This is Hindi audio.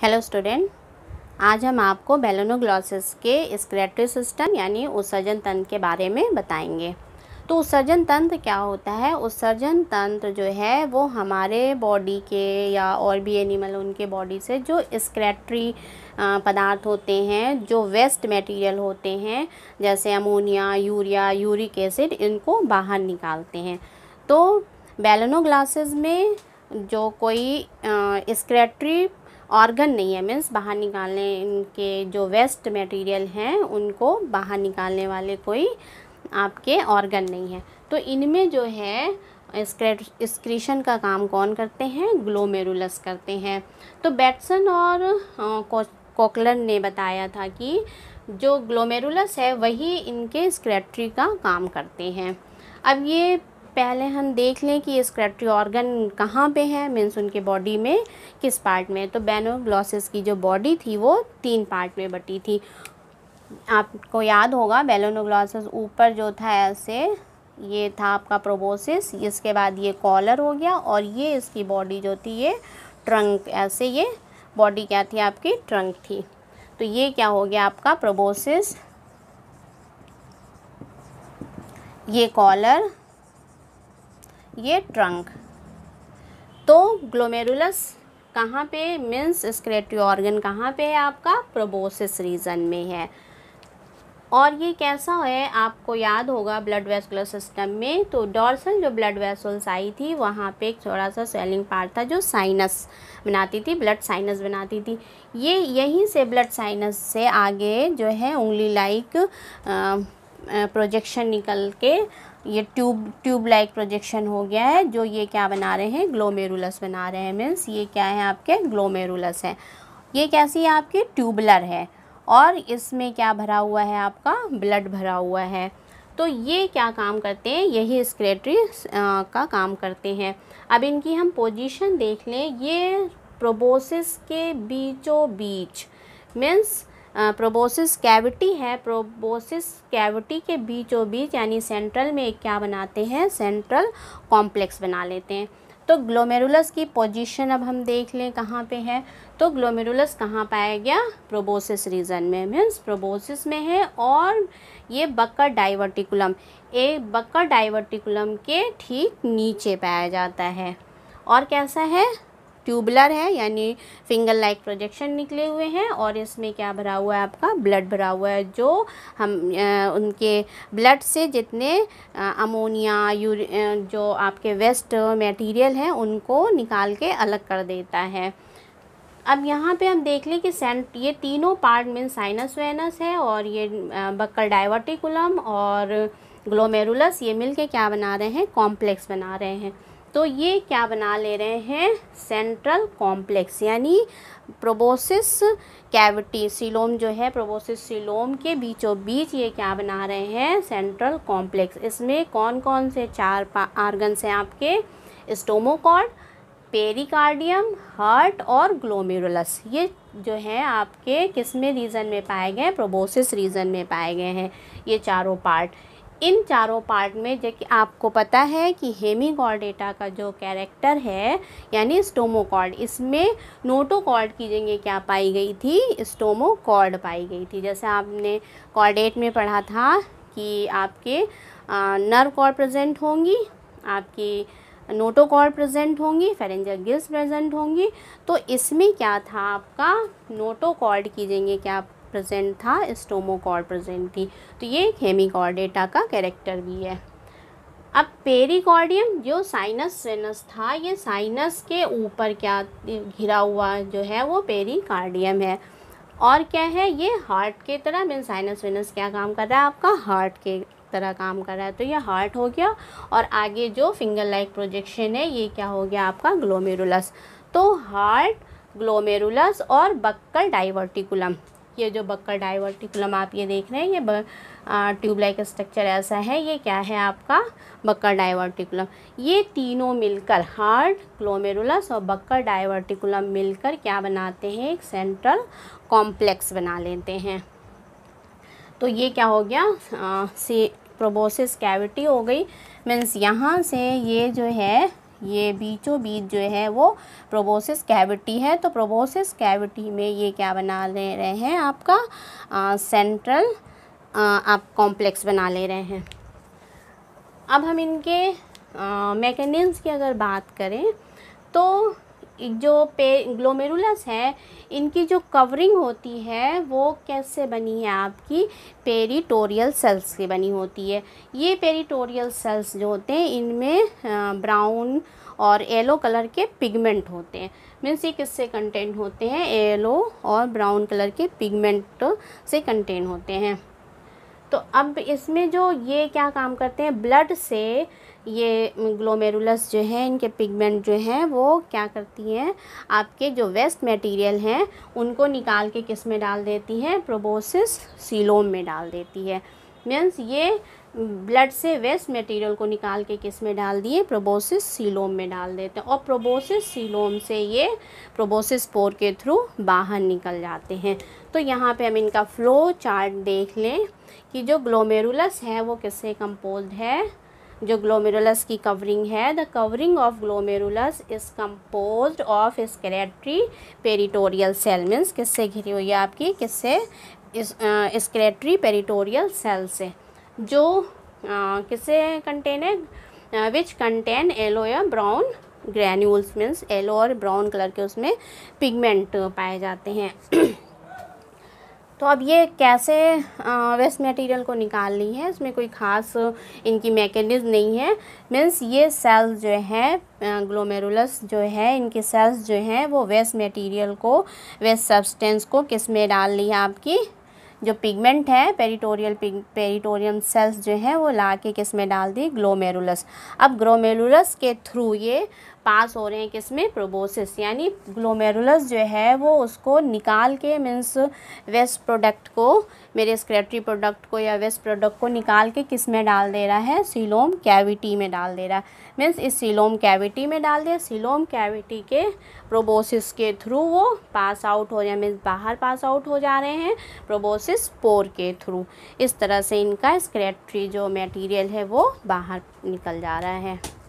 हेलो स्टूडेंट आज हम आपको बेलोनोग्लॉसिस के स्क्रेटरी सिस्टम यानी उत्सर्जन तंत्र के बारे में बताएँगे। तो उत्सर्जन तंत्र क्या होता है? उत्सर्जन तंत्र जो है, वो हमारे बॉडी के या और भी एनिमल उनके बॉडी से जो स्क्रेटरी पदार्थ होते हैं, जो वेस्ट मटेरियल होते हैं, जैसे अमोनिया यूरिया यूरिक एसिड इनको बाहर निकालते हैं। तो बेलोनोग्लासेस में जो कोई स्क्रेटरी ऑर्गन नहीं है, मीन्स बाहर निकालने इनके जो वेस्ट मटेरियल हैं, उनको बाहर निकालने वाले कोई आपके ऑर्गन नहीं है। तो इनमें जो है स्क्रीशन का काम कौन करते हैं? ग्लोमेरुलस करते हैं। तो बैटसन और कोकलर ने बताया था कि जो ग्लोमेरुलस है, वही इनके स्क्रेटरी का काम करते हैं। अब ये पहले हम देख लें कि स्क्रेटरी ऑर्गन कहाँ पे है मीन्स उनके बॉडी में, किस पार्ट में? तो बेनोग्लॉसिस की जो बॉडी थी, वो तीन पार्ट में बटी थी। आपको याद होगा बेलोनोग्लॉसिस ऊपर जो था ऐसे, ये था आपका प्रोबोसिस इसके बाद ये कॉलर हो गया और ये इसकी बॉडी जो थी, ये ट्रंक ऐसे ये बॉडी क्या थी आपकी? ट्रंक थी। तो ये क्या हो गया आपका? प्रोबोसिस ये कॉलर ये ट्रंक तो ग्लोमेरुलस कहाँ पे? मीन्स स्क्रेटरी ऑर्गन कहाँ पे है आपका? प्रोबोसिस रीजन में है. और ये कैसा है? आपको याद होगा ब्लड वेस्कुलर सिस्टम में तो डॉर्सल जो ब्लड वेसल्स आई थी, वहाँ पे एक थोड़ा सा स्वेलिंग पार्ट था जो साइनस बनाती थी ब्लड साइनस बनाती थी. ये यहीं से ब्लड साइनस से आगे जो है उंगली लाइक प्रोजेक्शन निकल के ये ट्यूब ट्यूब लाइक प्रोजेक्शन हो गया है, जो ये क्या बना रहे हैं ग्लोमेरुलस बना रहे हैं मीन्स ये क्या है आपके ग्लोमेरुलस है। ये कैसी है आपकी ट्यूबलर है। और इसमें क्या भरा हुआ है आपका ब्लड भरा हुआ है। तो ये क्या काम करते हैं, यही स्क्रेटरी का काम करते हैं। अब इनकी हम पोजीशन देख लें, ये प्रोबोसिस के बीचों बीच मीन्स प्रोबोसिस कैविटी है। प्रोबोसिस कैविटी के बीचों बीच यानी सेंट्रल में क्या बनाते हैं? सेंट्रल कॉम्प्लेक्स बना लेते हैं। तो ग्लोमेरुलस की पोजीशन अब हम देख लें कहाँ पे है। तो ग्लोमेरुलस कहाँ पाया गया? प्रोबोसिस रीजन में। मीन्स प्रोबोसिस में है और ये बक्कर डाइवर्टिकुलम एक बक्कर डाइवर्टिकुलम के ठीक नीचे पाया जाता है। और कैसा है? ट्यूबलर है यानी फिंगर लाइक प्रोजेक्शन निकले हुए हैं और इसमें क्या भरा हुआ है आपका? ब्लड भरा हुआ है जो हम आ, उनके ब्लड से जितने आ, अमोनिया यूर जो आपके वेस्ट मटेरियल हैं उनको निकाल के अलग कर देता है। अब यहाँ पे हम देख लें कि सेंट ये तीनों पार्ट में साइनस वेनस है और ये बक्कल डाइवर्टिकुलम और ग्लोमेरुलस ये मिलके क्या बना रहे हैं? कॉम्प्लेक्स बना रहे हैं। तो ये क्या बना ले रहे हैं? सेंट्रल कॉम्प्लेक्स यानी प्रोबोसिस कैविटी सिलोम जो है प्रोबोसिस सिलोम के बीचों बीच ये क्या बना रहे हैं? सेंट्रल कॉम्प्लेक्स इसमें कौन कौन से चार आर्गन्स हैं आपके? स्टोमोकॉर्ड पेरिकार्डियम हार्ट और ग्लोमेरुलस ये जो है आपके किसमें रीजन में पाए गए हैं? प्रोबोसिस रीजन में पाए गए हैं, ये चारों पार्ट इन चारों पार्ट में जो कि आपको पता है कि हेमीकॉर्डेटा का जो कैरेक्टर है, यानी स्टोमोकॉर्ड इसमें नोटोकॉर्ड की जगह क्या पाई गई थी? स्टोमोकॉर्ड पाई गई थी। जैसे आपने कॉर्डेट में पढ़ा था कि आपके नर्व कॉर्ड प्रेजेंट होंगी, आपकी नोटोकॉर्ड प्रेजेंट होंगी फेरेंजल गिल्स प्रेजेंट होंगी तो इसमें क्या था आपका? नोटोकॉर्ड की जगह क्या प्रेजेंट था, स्टोमोकॉर्ड प्रेजेंट थी। तो ये हेमिकॉर्डेटा का कैरेक्टर भी है। अब पेरिकॉर्डियम, जो साइनस सेनस था, ये साइनस के ऊपर क्या घिरा हुआ जो है, वो पेरिकार्डियम है। और क्या है, ये हार्ट के तरह मीन साइनस वेनस क्या काम कर रहा है, आपका हार्ट के तरह काम कर रहा है। तो ये हार्ट हो गया, और आगे जो फिंगर लाइक प्रोजेक्शन है, ये क्या हो गया, आपका ग्लोमेरुलस तो हार्ट ग्लोमेरुलस और बक्कल डाइवर्टिकुलम ये जो बक्कर डाइवर्टिकुलम आप ये देख रहे हैं ये ट्यूब लाइक स्ट्रक्चर ऐसा है ये क्या है आपका? बक्कर डाइवर्टिकुलम ये तीनों मिलकर हार्ट क्लोमेरुलस और बक्कर डाइवर्टिकुलम मिलकर क्या बनाते हैं? एक सेंट्रल कॉम्प्लेक्स बना लेते हैं। तो ये क्या हो गया? आ, सी प्रोबोसिस कैविटी हो गई। मीन्स यहाँ से ये जो है ये बीचों बीच जो है वो प्रोबोसिस कैविटी है। तो प्रोबोसिस कैविटी में ये क्या बना ले रहे हैं आपका? आ, सेंट्रल आ, आप कॉम्प्लेक्स बना ले रहे हैं। अब हम इनके मैकेनिज़्म की अगर बात करें तो जो पे ग्लोमेरुलस है, इनकी जो कवरिंग होती है, वो कैसे बनी है आपकी? पेरिटोरियल सेल्स की बनी होती है। ये पेरिटोरियल सेल्स जो होते हैं, इनमें ब्राउन और येलो कलर के पिगमेंट होते हैं। मीन्स ये किससे कंटेंट होते हैं? येलो और ब्राउन कलर के पिगमेंट से कंटेंट होते हैं। तो अब इसमें जो ये क्या काम करते हैं? ब्लड से ये ग्लोमेरुलस जो है, इनके पिगमेंट जो हैं, वो क्या करती हैं? आपके जो वेस्ट मटेरियल हैं, उनको निकाल के किसमें डाल देती हैं? प्रोबोसिस सीलोम में डाल देती है। मीन्स ये ब्लड से वेस्ट मटेरियल को निकाल के किसमें डाल दिए? प्रोबोसिस सीलोम में डाल देते हैं। और प्रोबोसिस सीलोम से ये प्रोबोसिस पोर के थ्रू बाहर निकल जाते हैं। तो यहाँ पे हम इनका फ्लो चार्ट देख लें कि जो ग्लोमेरुलस है, वो किससे कंपोज है? जो ग्लोमेरुलस की कवरिंग है the covering of glomerulus is compose of secretory peritoneal cell means किससे घिरी हुई है आपकी? किससे स्क्रेटरी पेरिटोरियल सेल से, जो किसे कंटेन है? विच कंटेन येलो या ब्राउन ग्रैन्यूल्स मीन्स येलो और ब्राउन कलर के उसमें पिगमेंट पाए जाते हैं। तो अब ये कैसे वेस्ट मटेरियल को निकाल ली है? इसमें कोई ख़ास इनकी मैकेनिज़्म नहीं है। मीन्स ये सेल्स जो है ग्लोमेरुलस जो है, इनके सेल्स जो हैं, वो वेस्ट मटेरियल को वेस्ट सब्सटेंस को किसमें डाल ली है आपकी? जो पिगमेंट है पेरिटोरियल पेरिटोरियम सेल्स जो हैं, वो ला के किसमें डाल दी ग्लोमेरुलस अब ग्लोमेरुलस के थ्रू ये पास हो रहे हैं किसमें प्रोबोसिस, यानी ग्लोमेरुलस जो है वो उसको निकाल के मीन्स वेस्ट प्रोडक्ट को, मेरे स्क्रेटरी प्रोडक्ट को या वेस्ट प्रोडक्ट को निकाल के किसमें डाल दे रहा है? सीलोम कैविटी में डाल दे रहा है। मीन्स इस सीलोम कैविटी में डाल दिया। सीलोम कैविटी के प्रोबोसिस के थ्रू वो पास आउट हो जाए मीन्स बाहर पास आउट हो जा रहे हैं प्रोबोसिस पोर के थ्रू इस तरह से इनका स्क्रेटरी जो मटेरियल है वो बाहर निकल जा रहा है।